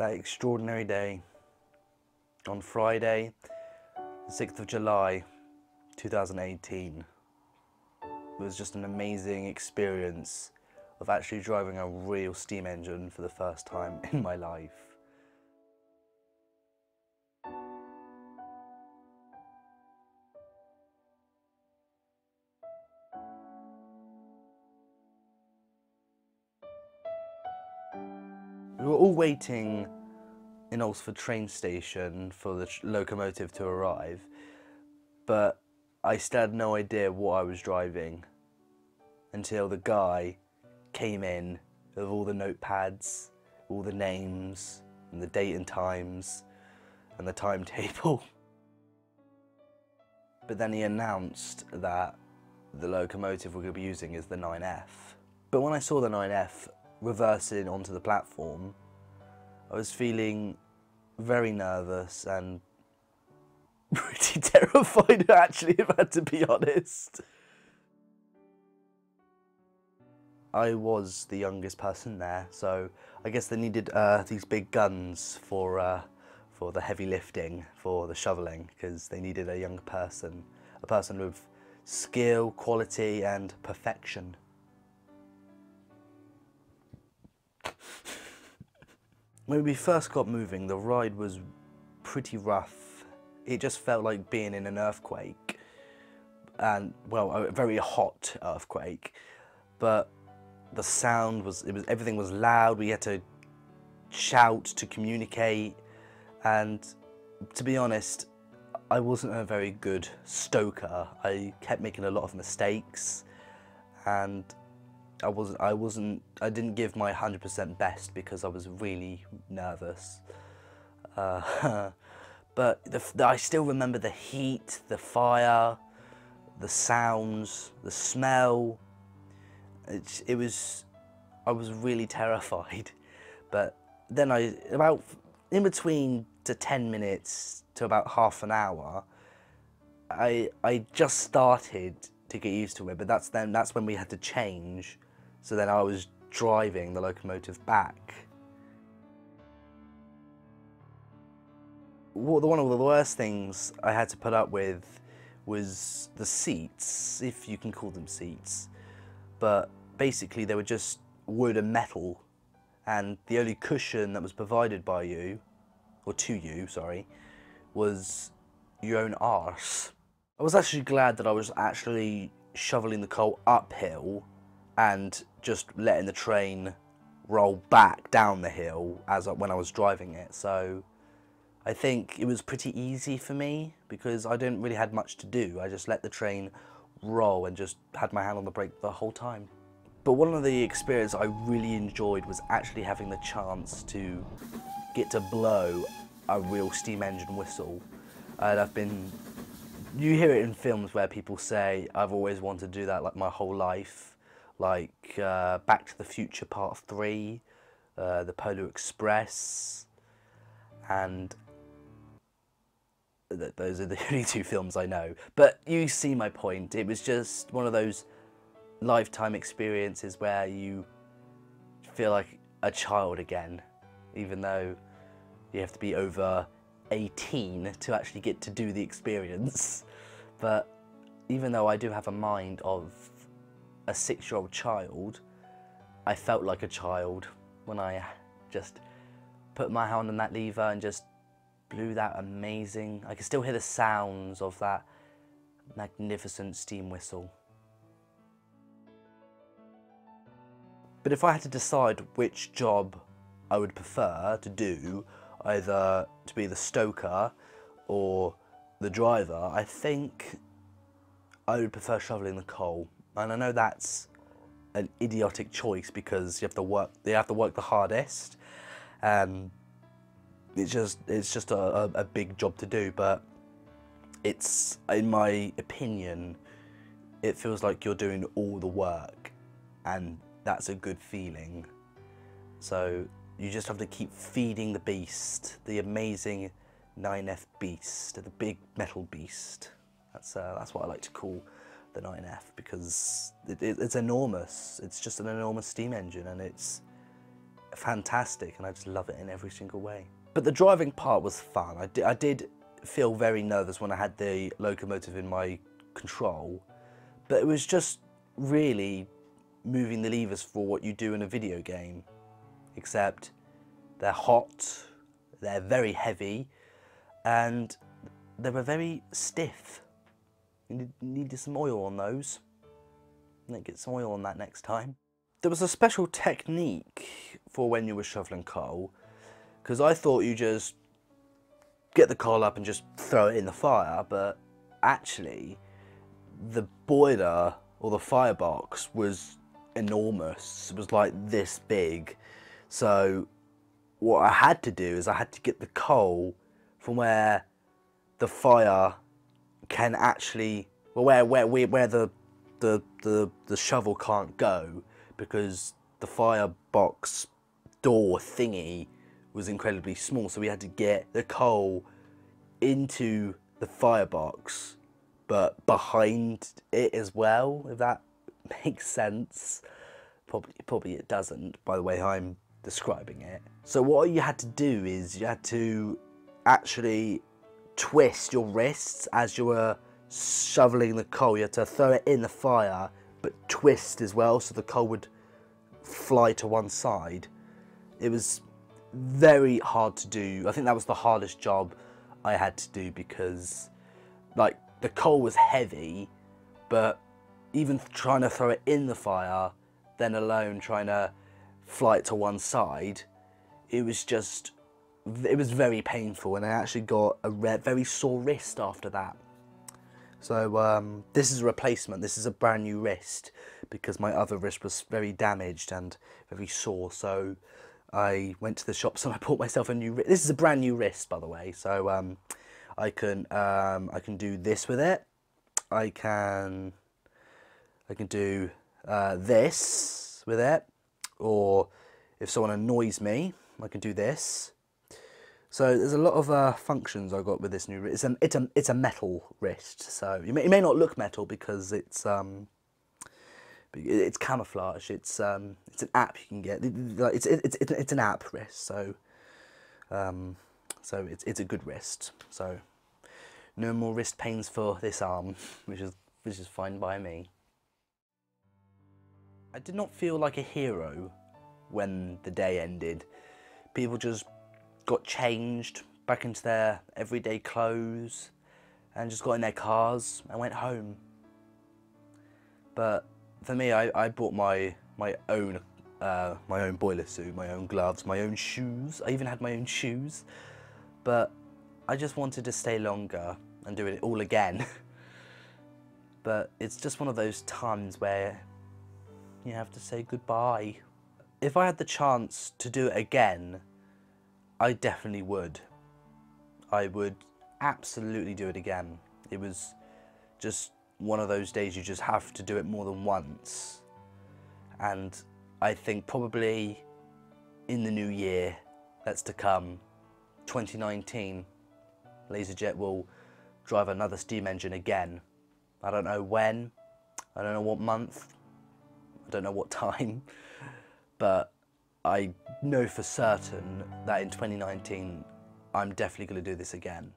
that extraordinary day on Friday, the 6th of July 2018. It was just an amazing experience of actually driving a real steam engine for the first time in my life. We were all waiting in Alresford train station for the locomotive to arrive, but I still had no idea what I was driving until the guy came in with all the notepads, all the names, and the date and times, and the timetable. But then he announced that the locomotive we're going to be using is the 9F. But when I saw the 9F reversing onto the platform, I was feeling very nervous and pretty terrified actually, if I had to be honest. I was the youngest person there, so I guess they needed uh, these big guns for uh, for the heavy lifting, for the shoveling, because they needed a young person, a person with skill, quality, and perfection. When we first got moving, the ride was pretty rough. It just felt like being in an earthquake, and well, a very hot earthquake. But the sound was, it was everything was loud. We had to shout to communicate, and to be honest, I wasn't a very good stoker. I kept making a lot of mistakes, and I wasn't, I wasn't, I didn't give my 100% best because I was really nervous. Uh, but the, the, I still remember the heat, the fire, the sounds, the smell. It, it was, I was really terrified. But then I, about in between to 10 minutes to about half an hour, I, I just started to get used to it, but that's then, that's when we had to change so then I was driving the locomotive back. One of the worst things I had to put up with was the seats, if you can call them seats. But basically they were just wood and metal and the only cushion that was provided by you, or to you, sorry, was your own arse. I was actually glad that I was actually shoveling the coal uphill and just letting the train roll back down the hill as when I was driving it. So I think it was pretty easy for me because I didn't really had much to do. I just let the train roll and just had my hand on the brake the whole time. But one of the experiences I really enjoyed was actually having the chance to get to blow a real steam engine whistle. And I've been, you hear it in films where people say, I've always wanted to do that like my whole life like uh, Back to the Future Part 3, uh, The Polar Express, and th those are the only two films I know. But you see my point. It was just one of those lifetime experiences where you feel like a child again, even though you have to be over 18 to actually get to do the experience. But even though I do have a mind of a six-year-old child, I felt like a child when I just put my hand on that lever and just blew that amazing, I can still hear the sounds of that magnificent steam whistle. But if I had to decide which job I would prefer to do, either to be the stoker or the driver, I think I would prefer shoveling the coal. And I know that's an idiotic choice because you have to work, you have to work the hardest. Um, it's just, it's just a, a, a big job to do, but it's, in my opinion, it feels like you're doing all the work and that's a good feeling. So you just have to keep feeding the beast, the amazing 9F beast, the big metal beast. That's, uh, that's what I like to call the 9F because it, it, it's enormous. It's just an enormous steam engine and it's fantastic and I just love it in every single way. But the driving part was fun. I did, I did feel very nervous when I had the locomotive in my control, but it was just really moving the levers for what you do in a video game, except they're hot, they're very heavy, and they were very stiff. You needed some oil on those. Get some oil on that next time. There was a special technique for when you were shoveling coal, because I thought you just get the coal up and just throw it in the fire, but actually the boiler or the firebox was enormous. It was like this big. So what I had to do is I had to get the coal from where the fire can actually well where where where the the the, the shovel can't go because the firebox door thingy was incredibly small. So we had to get the coal into the firebox but behind it as well if that makes sense. Probably probably it doesn't by the way I'm describing it. So what you had to do is you had to actually twist your wrists as you were shoveling the coal. You had to throw it in the fire, but twist as well so the coal would fly to one side. It was very hard to do. I think that was the hardest job I had to do because like the coal was heavy, but even trying to throw it in the fire, then alone trying to fly it to one side, it was just, it was very painful and I actually got a very sore wrist after that. So um, this is a replacement, this is a brand new wrist because my other wrist was very damaged and very sore. So I went to the shops and I bought myself a new wrist. This is a brand new wrist, by the way. So um, I can um, I can do this with it. I can I can do uh, this with it, or if someone annoys me, I can do this. So there's a lot of uh, functions I got with this new wrist. It's a, it's a, it's a metal wrist, so it may, it may not look metal because it's um, it's camouflage. It's um, it's an app you can get. It's it's it's, it's an app wrist, so um, so it's it's a good wrist. So no more wrist pains for this arm, which is which is fine by me. I did not feel like a hero when the day ended. People just got changed back into their everyday clothes and just got in their cars and went home. But for me, I, I bought my my own uh, my own boiler suit, my own gloves, my own shoes. I even had my own shoes. But I just wanted to stay longer and do it all again. but it's just one of those times where you have to say goodbye. If I had the chance to do it again, I definitely would. I would absolutely do it again. It was just one of those days you just have to do it more than once. And I think probably in the new year that's to come, 2019, LaZeR JET will drive another steam engine again. I don't know when, I don't know what month, I don't know what time, but I know for certain that in 2019 I'm definitely going to do this again.